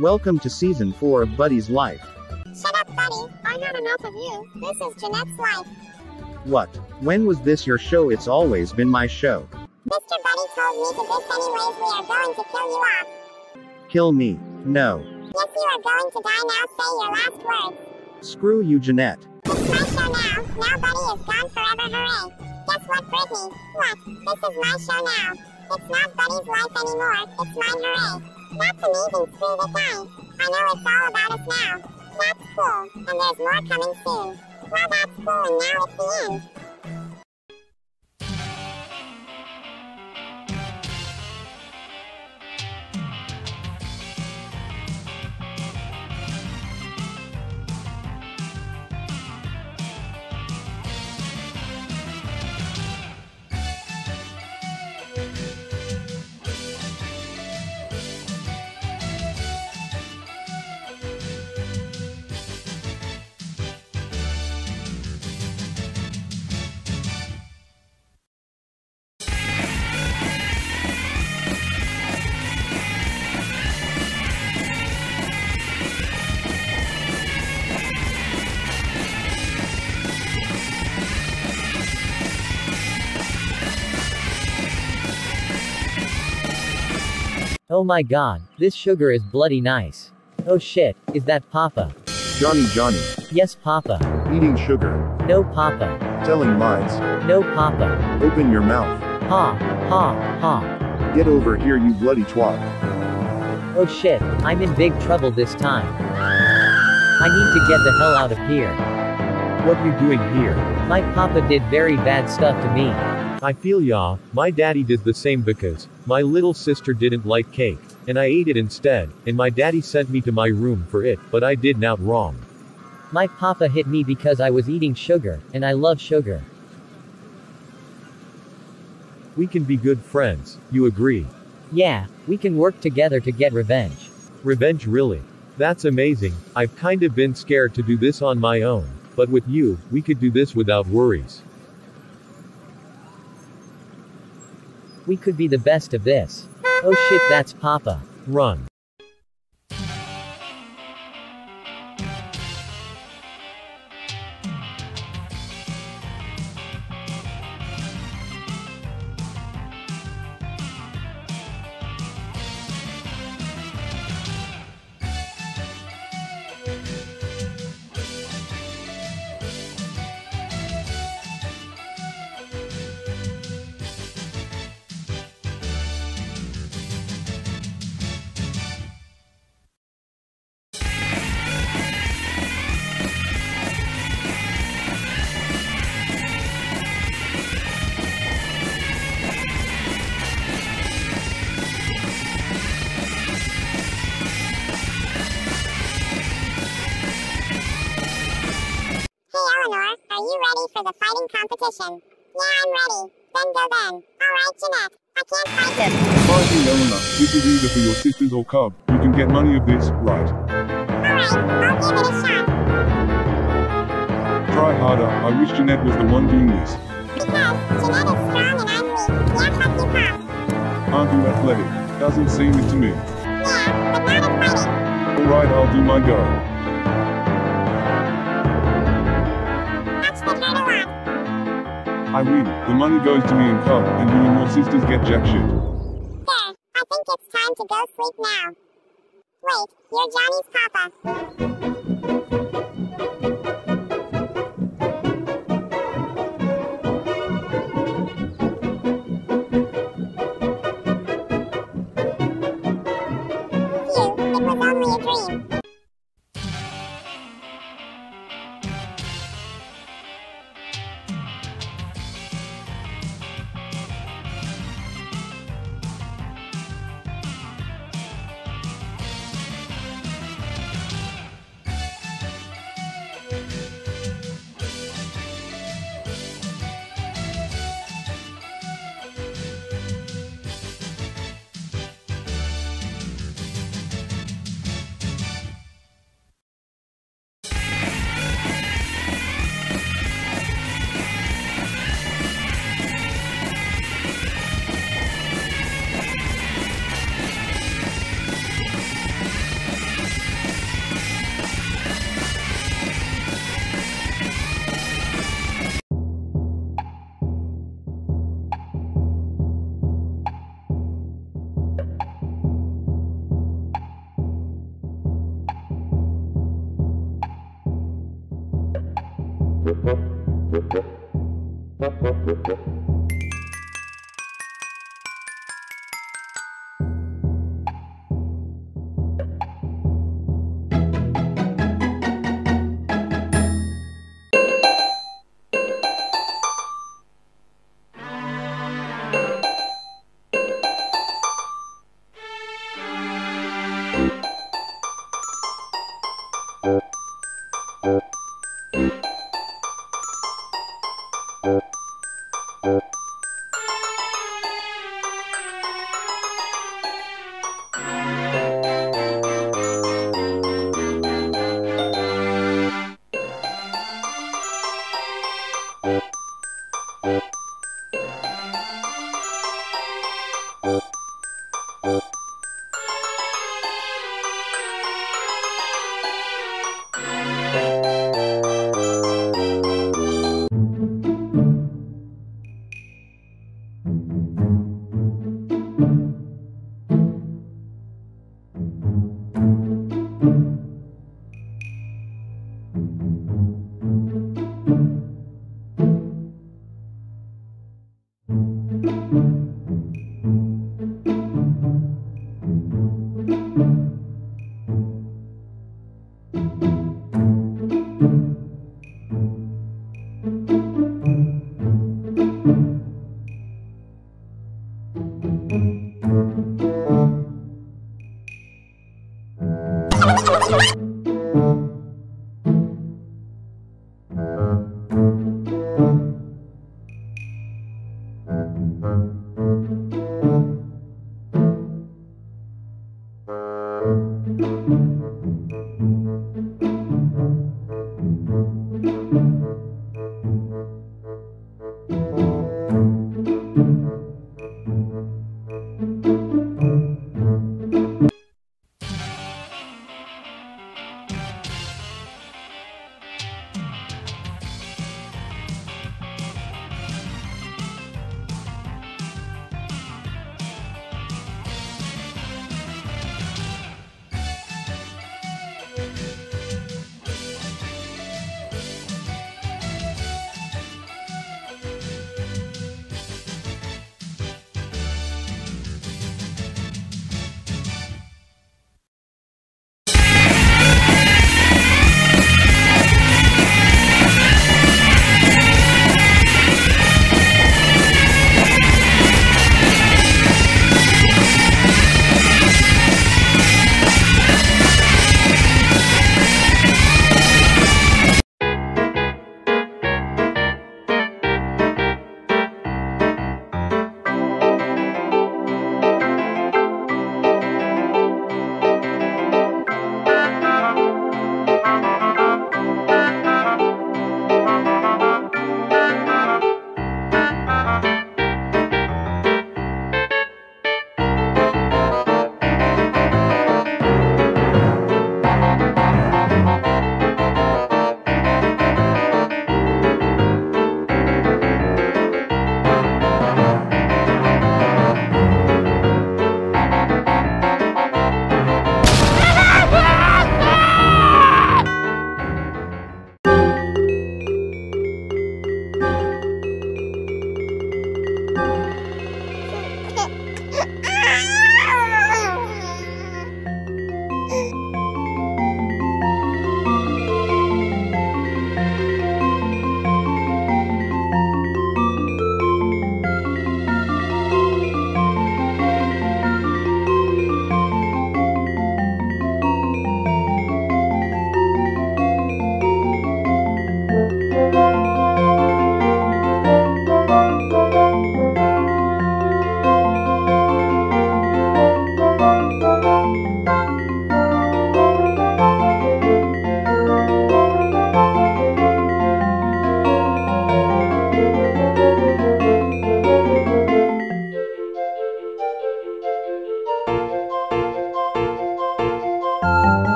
Welcome to season 4 of Buddy's Life. Shut up, buddy. I had enough of you. This is Jeanette's life. What? When was this your show? It's always been my show. Mr. Buddy told me to this anyways. We are going to kill you off. Kill me. No. Yes, you are going to die now. Say your last words. Screw you, Jeanette. It's my show now. Now Buddy is gone forever. Hooray. Guess what, Brittany? What? This is my show now. It's not Buddy's life anymore. It's mine. Hooray. That's amazing. Screw the guy. I know it's all about us now. That's cool. And there's more coming soon. Well, that's cool. And now it's the end. Oh my god, this sugar is bloody nice. Oh shit, is that Papa? Johnny Johnny. Yes, Papa. Eating sugar. No, Papa. Telling lies. No, Papa. Open your mouth. Ha, ha, ha. Get over here you bloody twat. Oh shit, I'm in big trouble this time. I need to get the hell out of here. What you doing here? My papa did very bad stuff to me. I feel ya, my daddy did the same because my little sister didn't like cake, and I ate it instead, and my daddy sent me to my room for it, but I did not wrong. My papa hit me because I was eating sugar, and I love sugar. We can be good friends, you agree? Yeah, we can work together to get revenge. Revenge really? That's amazing, I've kind of been scared to do this on my own, but with you, we could do this without worries. We could be the best of this. Oh shit, that's papa. Run. Fighting competition? Yeah, I'm ready. Then go then. Alright, Jeanette. I can't fight him. Fighting Eleanor. This is either for your sisters or Cub. You can get money of this, right? Alright, I'll give it a shot. Try harder. I wish Jeanette was the one doing this. Because Jeanette is strong and I'm weak. Yeah, fuck you, Pop. Aren't you athletic? Doesn't seem it to me. Yeah, but not at fighting. Alright, I'll do my go. I win. The money goes to me and Cub, and you and your sisters get jack shit. There. I think it's time to go sleep now. Wait, you're Johnny's papa.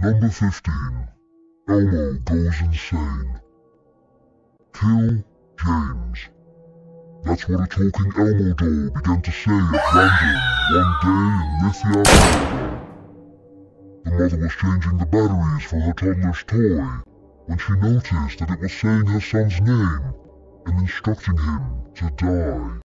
Number 15. Elmo goes insane. Kill James. That's what a talking Elmo doll began to say at random one day in Lithia. The mother was changing the batteries for her toddler's toy when she noticed that it was saying her son's name and instructing him to die.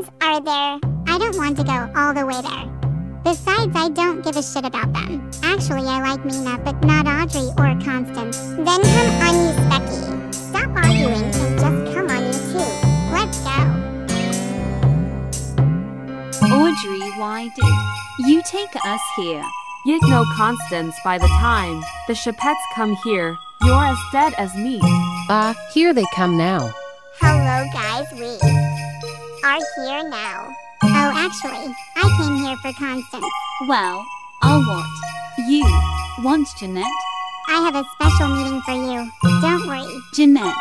Constance are there. I don't want to go all the way there. Besides, I don't give a shit about them. Actually, I like Mina, but not Audrey or Constance. Then come on you, Specky. Stop arguing and just come on you too. Let's go. Audrey, why did you take us here? You'd know Constance by the time the Chipettes come here. You're as dead as me. Ah, here they come now. Hello, guys. We are here now. Oh, actually, I came here for Constance. Well, I'll what? You want Jeanette? I have a special meeting for you. Don't worry. Jeanette,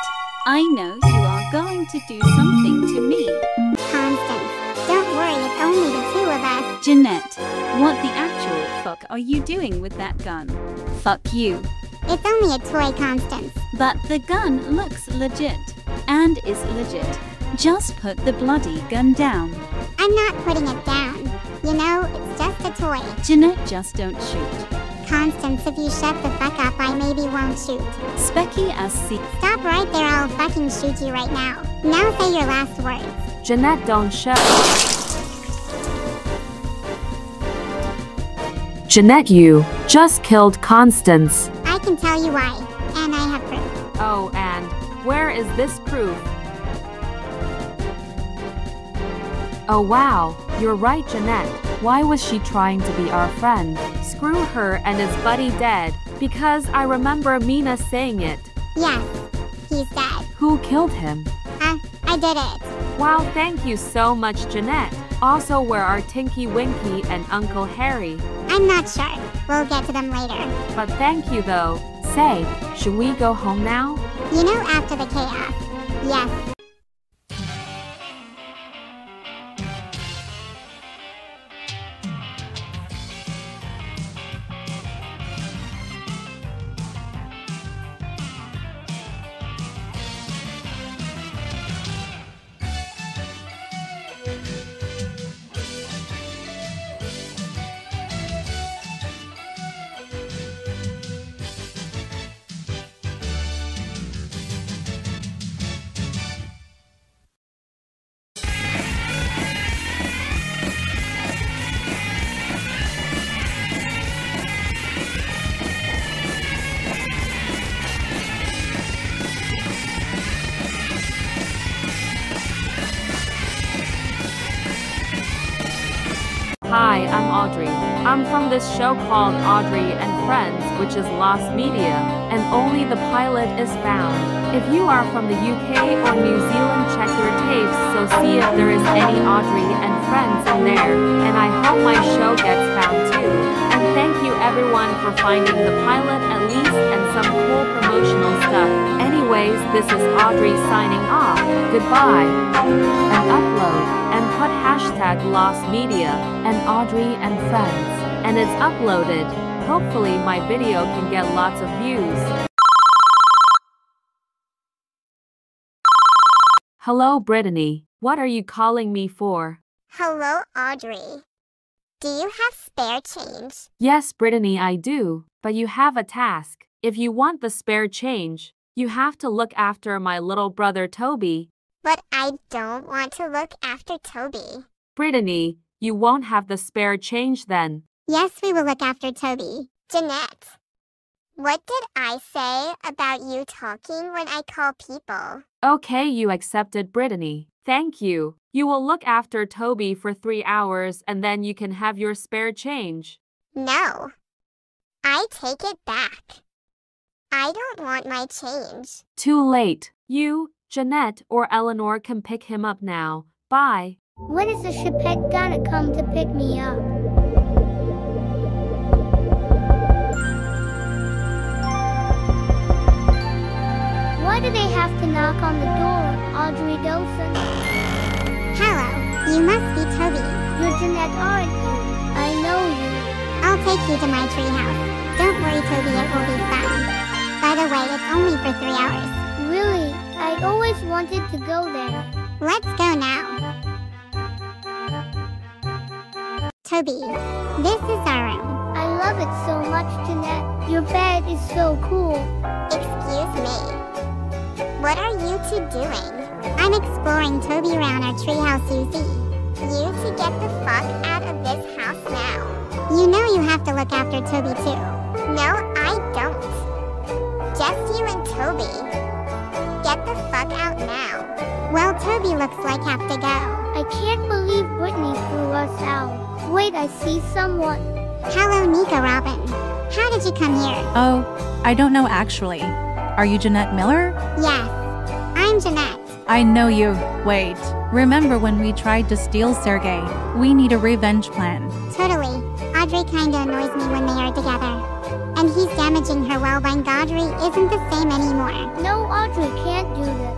I know you are going to do something to me. Constance, don't worry, it's only the two of us. Jeanette, what the actual fuck are you doing with that gun? Fuck you. It's only a toy, Constance. But the gun looks legit. And is legit. Just put the bloody gun down. I'm not putting it down. You know, it's just a toy. Jeanette, just don't shoot. Constance, if you shut the fuck up, I maybe won't shoot. Specky as C. Stop right there, I'll fucking shoot you right now. Now say your last words. Jeanette, don't show. Jeanette, you just killed Constance. I can tell you why, and I have proof. Oh, and where is this proof? Oh wow, you're right, Jeanette. Why was she trying to be our friend? Screw her and his buddy dead, because I remember Mina saying it. Yes. he's dead. Who killed him? Uh, I did it. Wow, thank you so much, Jeanette. Also, where are Tinky Winky and Uncle Harry? I'm not sure. We'll get to them later. But thank you though. Say, should we go home now? You know, after the chaos. Yes. I'm from this show called Audrey and Friends, which is Lost Media, and only the pilot is found. If you are from the UK or New Zealand, check your tapes so see if there is any Audrey and Friends in there, and I hope my show gets found too. And thank you everyone for finding the pilot at least and some cool promotional stuff. Anyways, this is Audrey signing off. Goodbye. And upload, and put hashtag Lost Media, and Audrey and Friends. And it's uploaded. Hopefully my video can get lots of views. Hello, Brittany. What are you calling me for? Hello, Audrey. Do you have spare change? Yes, Brittany, I do. But you have a task. If you want the spare change, you have to look after my little brother Toby. But I don't want to look after Toby. Brittany, you won't have the spare change then. Yes, we will look after Toby. Jeanette, what did I say about you talking when I call people? Okay, you accepted Brittany. Thank you. You will look after Toby for three hours and then you can have your spare change. No. I take it back. I don't want my change. Too late. You, Jeanette, or Eleanor can pick him up now. Bye. When is the Chipette gonna come to pick me up? Why do they have to knock on the door, Audrey Dawson? Hello, you must be Toby. You're Jeanette, aren't you? I know you. I'll take you to my treehouse. Don't worry, Toby, it will be fun. By the way, it's only for three hours. Really? I always wanted to go there. Let's go now. Toby, this is our room. I love it so much, Jeanette. Your bed is so cool. Excuse me. What are you two doing? I'm exploring Toby around our treehouse, UZ. You to get the fuck out of this house now. You know you have to look after Toby too. No, I don't. Just you and Toby. Get the fuck out now. Well, Toby looks like have to go. I can't believe Brittany threw us out. Wait, I see someone. Hello, Nico Robin. How did you come here? Oh, I don't know actually. Are you Jeanette Miller? Yes, I'm Jeanette. I know you. Wait. Remember when we tried to steal Sergey? We need a revenge plan. Totally. Audrey kinda annoys me when they are together. And he's damaging her well when Gaudry isn't the same anymore. No, Audrey can't do this.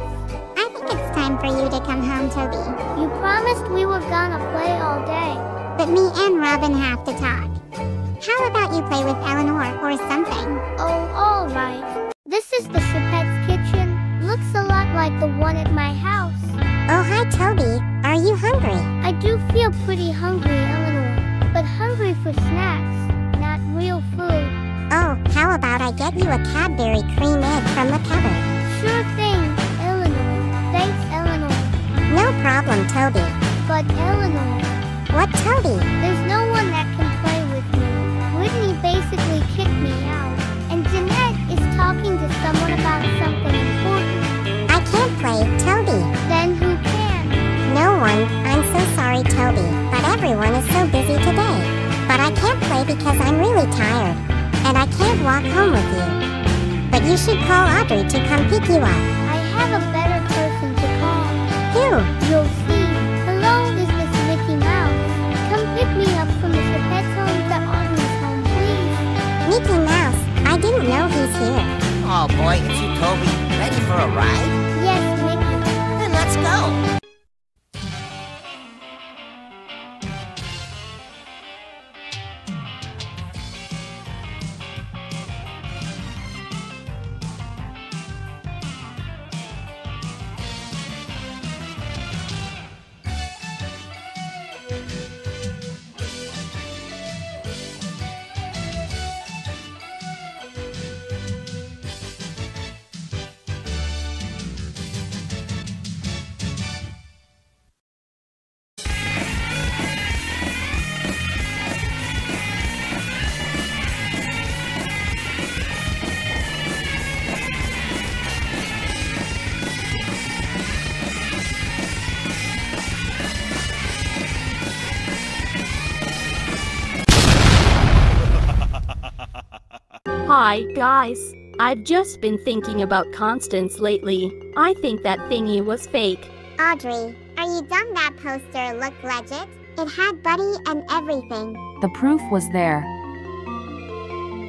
I think it's time for you to come home, Toby. You promised we were gonna play all day. But me and Robin have to talk. How about you play with Eleanor or something? Oh, alright. This is the Chipette's one at my house. Oh, hi, Toby. Are you hungry? I do feel pretty hungry, Eleanor. But hungry for snacks, not real food. Oh, how about I get you a Cadbury cream egg from the cupboard? Sure thing, Eleanor. Thanks, Eleanor. No problem, Toby. But Eleanor. What, Toby? Everyone is so busy today. But I can't play because I'm really tired. And I can't walk home with you. But But you should call Audrey to come pick you up. I have a better person to call. Who? You'll see. Hello, this is Mickey Mouse. Come pick me up from Mr. Pet's home to Audrey's home, please. Mickey Mouse. I didn't know he's here. Oh boy, it's you, Toby. Ready for a ride? Yes, Mickey. Then let's go. Hi, guys. I've just been thinking about Constance lately. I think that thingy was fake. Audrey, are you dumb that poster looked legit? It had Buddy and everything. The proof was there.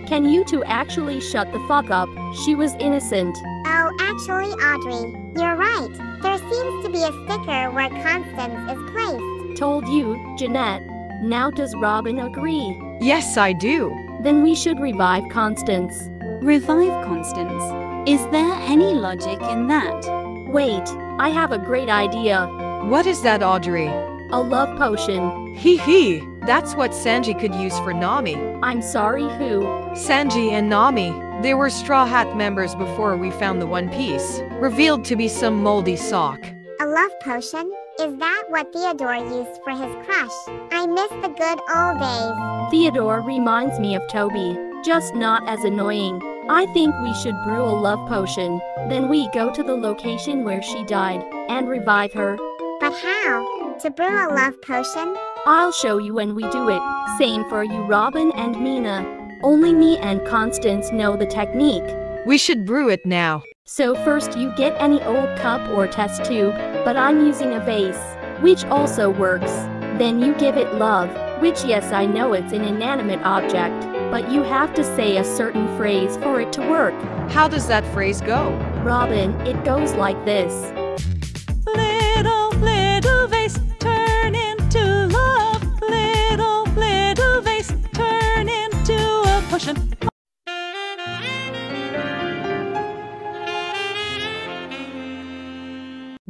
Can you two actually shut the fuck up? She was innocent. Oh, actually, Audrey, you're right. There seems to be a sticker where Constance is placed. Told you, Jeanette. Now does Robin agree? Yes, I do. Then we should revive Constance. Revive Constance. Is there any logic in that? Wait, I have a great idea. What is that, Audrey? A love potion. Hee hee. That's what Sanji could use for Nami. I'm sorry, who? Sanji and Nami. They were Straw Hat members before we found the One Piece. Revealed to be some moldy sock. A love potion? Is that what Theodore used for his crush? I miss the good old days. Theodore reminds me of Toby, just not as annoying. I think we should brew a love potion. Then we go to the location where she died and revive her. But how? To brew a love potion? I'll show you when we do it. Same for you, Robin and Mina. Only me and Constance know the technique. We should brew it now. So first you get any old cup or test tube, but I'm using a vase, which also works. Then you give it love, which yes I know it's an inanimate object, but you have to say a certain phrase for it to work. How does that phrase go? Robin, it goes like this.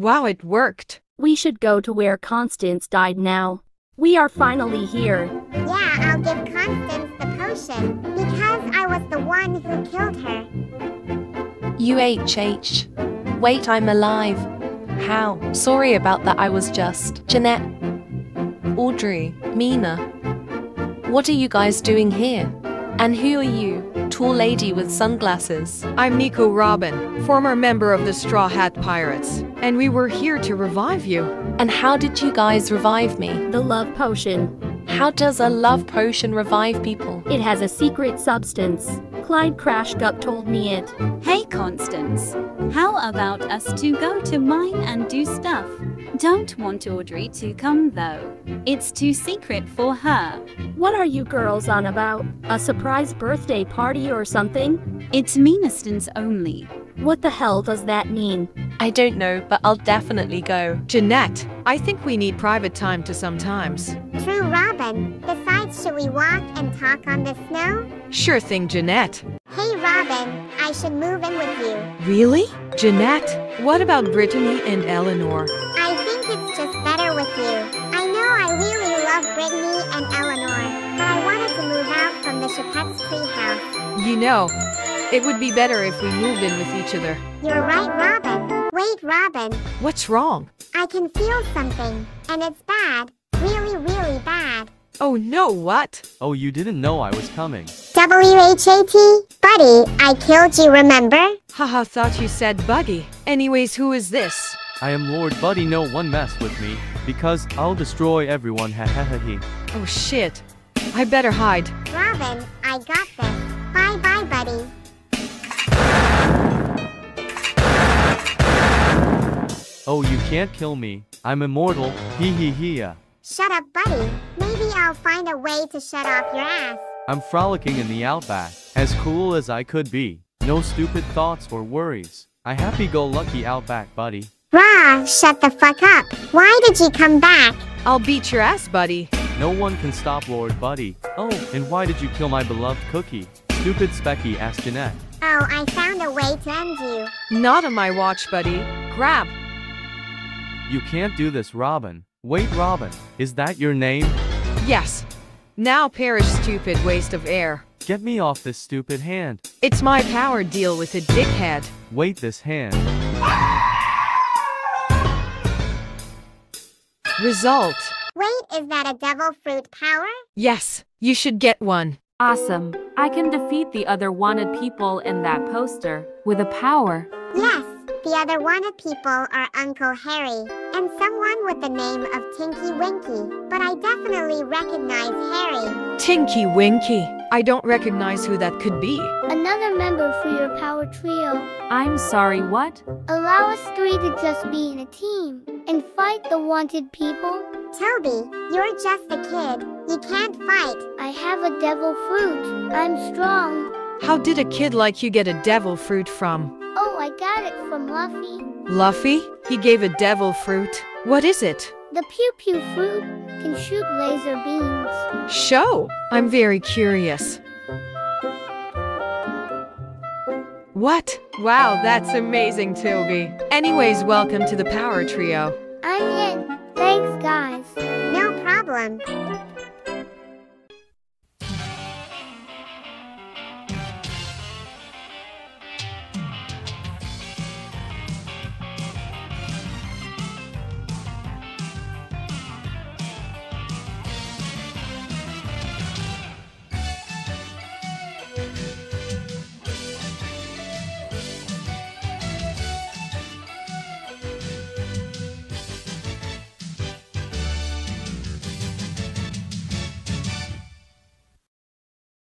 Wow, it worked. We should go to where Constance died now. We are finally here. Yeah, I'll give Constance the potion because I was the one who killed her. UHH. Wait, I'm alive. How? Sorry about that, I was just. Jeanette. Audrey. Mina. What are you guys doing here? And who are you? Tall lady with sunglasses. I'm Nico Robin, former member of the Straw Hat Pirates, and we were here to revive you. And how did you guys revive me? The love potion. How does a love potion revive people? It has a secret substance. Clyde Crash Crashcup told me it. Hey, Constance. How about us to go to mine and do stuff? Don't want Audrey to come though. It's too secret for her. What are you girls on about? A surprise birthday party or something? It's Meanestons only. What the hell does that mean? I don't know, but I'll definitely go. Jeanette, I think we need private time to sometimes. True, Robin. Besides, should we walk and talk on the snow? Sure thing, Jeanette. Hey, Robin, I should move in with you. Really? Jeanette, what about Brittany and Eleanor? I think it's just better with you. I know I really love Brittany and Eleanor, but I wanted to move out from the Chipette's treehouse. You know, it would be better if we moved in with each other. You're right, Robin. Wait, Robin. What's wrong? I can feel something, and it's bad. Really, really bad. Oh no, what? Oh, you didn't know I was coming. W-H-A-T? Buddy, I killed you, remember? Haha, thought you said Buddy. Anyways, who is this? I am Lord Buddy, no one mess with me, because I'll destroy everyone, ha ha ha he. Oh shit. I better hide. Robin, I got this. Oh, you can't kill me. I'm immortal. Hee hee hee. ya. Shut up, buddy. Maybe I'll find a way to shut off your ass. I'm frolicking in the outback, as cool as I could be. No stupid thoughts or worries. I happy-go-lucky outback, buddy. Rah, shut the fuck up. Why did you come back? I'll beat your ass, buddy. No one can stop Lord Buddy. Oh, and why did you kill my beloved cookie? Stupid Specky asked Jeanette. Oh, I found a way to end you. Not on my watch, buddy. Grab. You can't do this, Robin. Wait, Robin, is that your name? Yes. Now perish, stupid waste of air. Get me off this stupid hand. It's my power deal with a dickhead. Wait this hand. Result. Wait, is that a devil fruit power? Yes, you should get one. Awesome. I can defeat the other wanted people in that poster with a power. Yes, the other wanted people are Uncle Harry and someone with the name of Tinky Winky, but I definitely recognize Harry. Tinky Winky. I don't recognize who that could be. Another member for your power trio. I'm sorry, what? Allow us three to just be in a team and fight the wanted people. Toby, you're just a kid. You can't fight. I have a devil fruit. I'm strong. How did a kid like you get a devil fruit from? I got it from Luffy. Luffy? He gave a devil fruit. What is it? The Pew Pew fruit can shoot laser beams. Show! I'm very curious. What? Wow, that's amazing, Toby. Anyways, welcome to the Power Trio. I'm in. Thanks, guys. No problem.